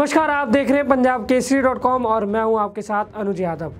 नमस्कार, आप देख रहे हैं पंजाब केसरी डॉट कॉम और मैं हूँ आपके साथ अनुज यादव।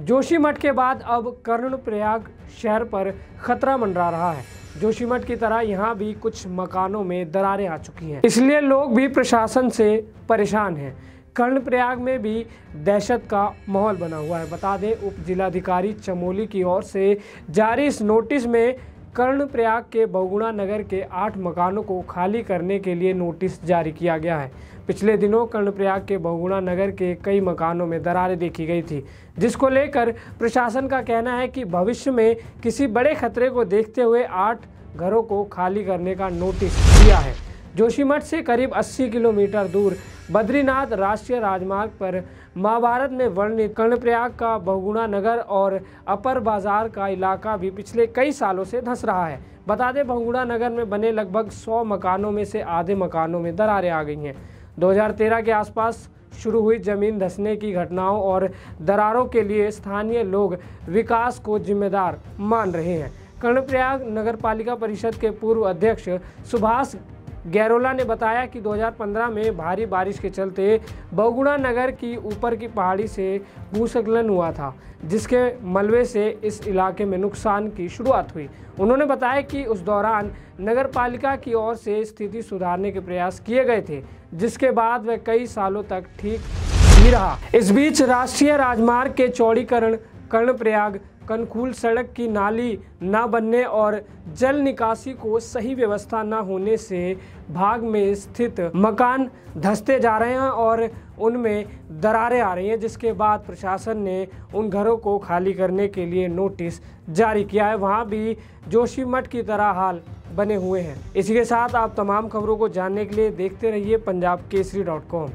जोशीमठ के बाद अब कर्णप्रयाग शहर पर खतरा मंडरा रहा है। जोशीमठ की तरह यहाँ भी कुछ मकानों में दरारें आ चुकी हैं। इसलिए लोग भी प्रशासन से परेशान हैं। कर्णप्रयाग में भी दहशत का माहौल बना हुआ है। बता दें, उप जिलाधिकारी चमोली की ओर से जारी इस नोटिस में कर्णप्रयाग के बहुगुणा नगर के आठ मकानों को खाली करने के लिए नोटिस जारी किया गया है। पिछले दिनों कर्णप्रयाग के बहुगुणा नगर के कई मकानों में दरारें देखी गई थी, जिसको लेकर प्रशासन का कहना है कि भविष्य में किसी बड़े खतरे को देखते हुए आठ घरों को खाली करने का नोटिस दिया है। जोशीमठ से करीब 80 किलोमीटर दूर बद्रीनाथ राष्ट्रीय राजमार्ग पर महाभारत में वर्णित कर्णप्रयाग का बहुगुणा नगर और अपर बाज़ार का इलाका भी पिछले कई सालों से धंस रहा है। बता दें, बहुगुणा नगर में बने लगभग 100 मकानों में से आधे मकानों में दरारें आ गई हैं। 2013 के आसपास शुरू हुई ज़मीन धंसने की घटनाओं और दरारों के लिए स्थानीय लोग विकास को जिम्मेदार मान रहे हैं। कर्णप्रयाग नगर पालिका परिषद के पूर्व अध्यक्ष सुभाष गैरोला ने बताया कि 2015 में भारी बारिश के चलते बहुगुणा नगर की ऊपर की पहाड़ी से भूस्खलन हुआ था, जिसके मलबे से इस इलाके में नुकसान की शुरुआत हुई। उन्होंने बताया कि उस दौरान नगर पालिका की ओर से स्थिति सुधारने के प्रयास किए गए थे, जिसके बाद वह कई सालों तक ठीक ही रहा। इस बीच राष्ट्रीय राजमार्ग के चौड़ीकरण कर्णप्रयाग कनखूल सड़क की नाली न बनने और जल निकासी को सही व्यवस्था न होने से भाग में स्थित मकान धंसते जा रहे हैं और उनमें दरारें आ रही हैं, जिसके बाद प्रशासन ने उन घरों को खाली करने के लिए नोटिस जारी किया है। वहाँ भी जोशीमठ की तरह हाल बने हुए हैं। इसी के साथ आप तमाम खबरों को जानने के लिए देखते रहिए पंजाब केसरी डॉट कॉम।